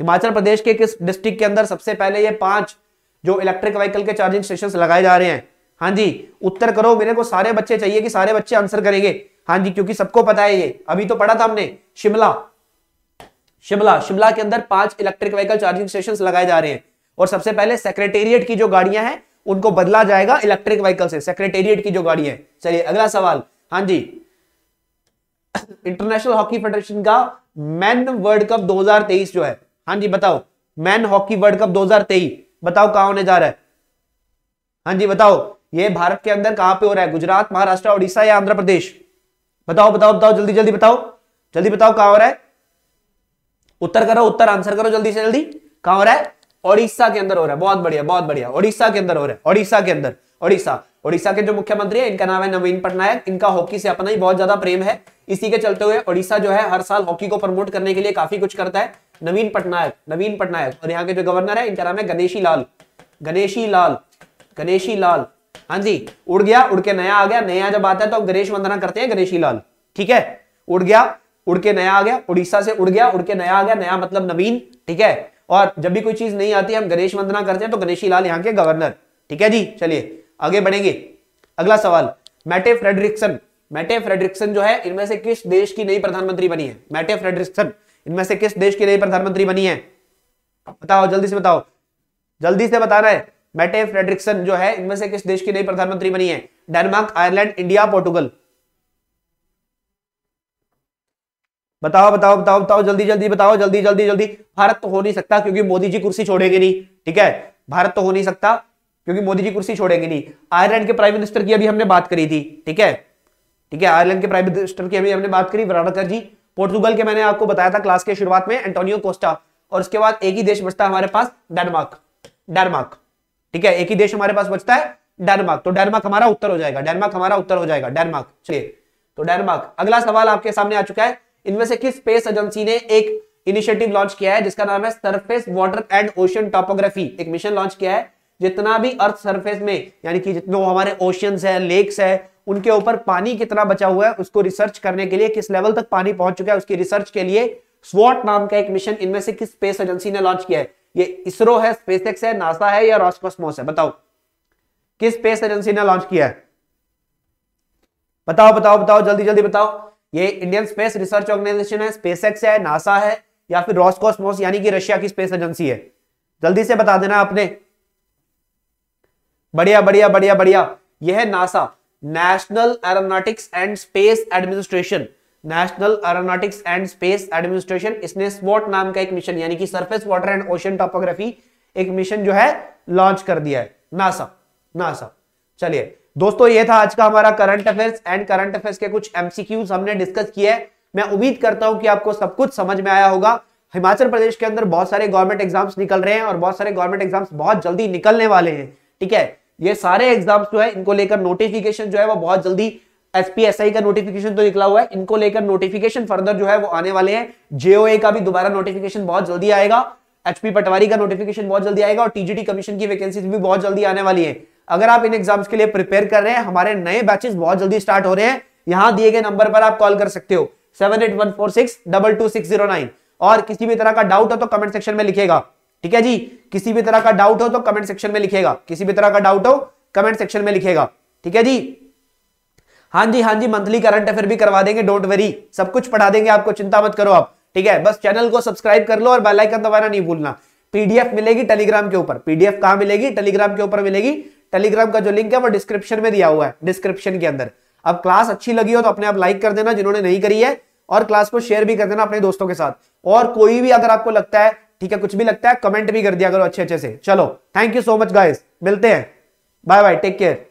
हिमाचल प्रदेश के किस डिस्ट्रिक्ट के अंदर सबसे पहले ये पाँच जो इलेक्ट्रिक व्हीकल के चार्जिंग स्टेशन लगाए जा रहे हैं। हाँ जी, उत्तर करो, मेरे को सारे बच्चे चाहिए कि सारे बच्चे आंसर करेंगे। हाँ जी, क्योंकि सबको पता है ये, अभी तो पढ़ा था हमने, शिमला। शिमला शिमला के अंदर पाँच इलेक्ट्रिक व्हीकल चार्जिंग स्टेशन लगाए जा रहे हैं। और सबसे पहले सेक्रेटेरिएट की जो गाड़ियाँ हैं, उनको बदला जाएगा इलेक्ट्रिक व्हीकल से सेक्रेटेरिएट की जो गाड़ी है। चलिए, अगला सवाल। हाँ जी। इंटरनेशनल हॉकी फेडरेशन का मैन वर्ल्ड कप 2023 जो है। हाँ जी, बताओ। मैन हॉकी वर्ल्ड कप 2023 बताओ कहा होने जा रहा है? हाँ जी, बताओ। ये भारत के अंदर कहाँ पे हो रहा है? गुजरात, महाराष्ट्र, उड़ीसा या आंध्र प्रदेश? बताओ बताओ बताओ, जल्दी जल्दी बताओ। जल्दी बताओ कहाँ हो रहा है? उत्तर करो, उत्तर, आंसर करो जल्दी से जल्दी। कहाँ हो रहा है? ओडिशा के अंदर हो रहा है। बहुत बढ़िया बहुत बढ़िया। ओडिशा के अंदर हो रहा है। ओडिशा के अंदर ओडिशा ओडिशा के जो मुख्यमंत्री है, इनका नाम है नवीन पटनायक। इनका हॉकी से अपना ही बहुत ज़्यादा प्रेम है। इसी के चलते हुए ओडिशा जो है, हर साल हॉकी को प्रमोट करने के लिए काफ़ी कुछ करता है। नवीन पटनायक नवीन पटनायक। और यहाँ के जो गवर्नर है, इनका नाम है गणेशी लाल। गणेशी लाल गणेशी लाल। हाँ जी, उड़ गया, उड़ के नया आ गया। नया जब आता है तो हम गणेश वंदना करते हैं, गणेशी लाल। ठीक है? उड़ गया, उड़ के नया आ गया, उड़ीसा से उड़ गया, उड़ के नया आ गया, नया मतलब नवीन। ठीक है? और जब भी कोई चीज़ नहीं आती हम गणेश वंदना करते हैं तो गणेशी लाल यहाँ के गवर्नर ठीक है जी? चलिए, आगे बढ़ेंगे। अगला सवाल, मैटे फ्रेडरिक्सन। मैटे फ्रेडरिक्सन जो है, इनमें से किस देश की नई प्रधानमंत्री बनी है? Mette Frederiksen. इनमें से किस देश की नई प्रधानमंत्री बनी है? बताओ, जल्दी से बताओ। जल्दी से बताना है। मैटे फ्रेडरिक्सन जो है, इनमें से किस देश की नई प्रधानमंत्री बनी है? Denmark, Ireland, India, Portugal. बताओ बताओ बताओ बताओ, जल्दी जल्दी बताओ, जल्दी जल्दी जल्दी। भारत तो हो नहीं सकता क्योंकि मोदी जी कुर्सी छोड़ेंगे नहीं, ठीक है? भारत तो हो नहीं सकता क्योंकि मोदी जी कुर्सी छोड़ेंगे नहीं। आयरलैंड के प्राइम मिनिस्टर की अभी हमने बात करी थी, ठीक है? ठीक है, आयरलैंड के प्राइम मिनिस्टर की अभी हमने बात करी, वराडकर जी। पोर्तुगल के मैंने आपको बताया था क्लास के शुरुआत में, एंटोनियो कोस्टा, और उसके बाद एक ही देश बचता है हमारे पास, डेनमार्क। डेनमार्क। ठीक है, एक ही देश हमारे पास बचता है, डेनमार्क। तो डेनमार्क हमारा उत्तर हो जाएगा, डेनमार्क हमारा उत्तर हो जाएगा, डेनमार्क। चलिए तो डेनमार्क। अगला सवाल आपके सामने आ चुका है। इनमें से किस स्पेस एजेंसी ने एक इनिशिएटिव लॉन्च किया है, जिसका नाम है surface water and ocean topography? एक मिशन लॉन्च किया है, जितना भी अर्थ सरफेस में, यानी कि जितने हमारे ओशियंस है, लेक्स है उनके ऊपर पानी कितना बचा हुआ है, उसको रिसर्च करने के लिए, किस लेवल तक पानी पहुँच चुका है, उसकी रिसर्च के लिए स्वॉट नाम का एक मिशन इनमें से किस स्पेस एजेंसी ने लॉन्च किया है? ये इसरो है स्पेसएक्स है नासा है या रॉसकॉस्मोस है? बताओ। किस स्पेस एजेंसी ने लॉन्च किया है? बताओ बताओ बताओ, जल्दी जल्दी बताओ। ये इंडियन स्पेस रिसर्च ऑर्गेनाइजेशन है स्पेसएक्स है नासा है या फिर रॉसकॉस्मोस यानी कि रशिया की स्पेस एजेंसी है? जल्दी से बता देना आपने। बढ़िया बढ़िया बढ़िया बढ़िया। यह है NASA national aeronautics and space administration national aeronautics and space administration इसने स्वॉट नाम का एक मिशन यानी कि surface water and ocean topography एक मिशन जो है लॉन्च कर दिया है। नासा नासा चलिए, दोस्तों, ये था आज का हमारा current affairs and current affairs के कुछ एमसीक्यूज हमने डिस्कस किए हैं। मैं उम्मीद करता हूँ कि आपको सब कुछ समझ में आया होगा। हिमाचल प्रदेश के अंदर बहुत सारे गवर्नमेंट एग्ज़ाम्स निकल रहे हैं और बहुत सारे गवर्नमेंट एग्ज़ाम्स बहुत जल्दी निकलने वाले हैं। ठीक है ये सारे एग्ज़ाम्स जो है, इनको लेकर नोटिफिकेशन जो है, वो बहुत जल्दी एसपीएसआई का नोटिफिकेशन तो निकला हुआ है। इनको लेकर नोटिफिकेशन फर्दर जो है, वो आने वाले हैं। जेओए का भी दोबारा नोटिफिकेशन बहुत जल्दी आएगा। एचपी पटवारी का नोटिफिकेशन बहुत जल्दी आएगा और टीजीटी कमीशन की वैकेंसी भी बहुत जल्दी आने वाली है। अगर आप इन एग्ज़ाम्स के लिए प्रिपेयर कर रहे हैं, हमारे नए बैचेस बहुत जल्दी स्टार्ट हो रहे हैं। यहाँ दिए गए नंबर पर आप कॉल कर सकते हो। Seven eight one four six double two six zero nine और किसी भी तरह का डाउट हो तो कमेंट सेक्शन में लिखेगा। ठीक है जी? किसी भी तरह का डाउट हो तो कमेंट सेक्शन में लिखेगा किसी भी तरह का डाउट हो कमेंट सेक्शन में लिखेगा ठीक है जी? हाँ जी हाँ जी मंथली करंट अफेयर भी करवा देंगे डोंट वेरी सब कुछ पढ़ा देंगे आपको, चिंता मत करो आप। ठीक है? बस चैनल को सब्सक्राइब कर लो और बेल आइकन दबाना नहीं भूलना। पीडीएफ मिलेगी टेलीग्राम के ऊपर। पीडीएफ कहाँ मिलेगी? टेलीग्राम के ऊपर मिलेगी। टेलीग्राम का जो लिंक है वो डिस्क्रिप्शन में दिया हुआ है डिस्क्रिप्शन के अंदर। अब क्लास अच्छी लगी हो तो अपने आप लाइक कर देना, जिन्होंने नहीं करी है, और क्लास को शेयर भी कर देना अपने दोस्तों के साथ। और कोई भी अगर आपको लगता है ठीक है, कुछ भी लगता है कमेंट भी कर दिया करो अच्छे अच्छे से। चलो thank you so much guys मिलते हैं. Bye bye take care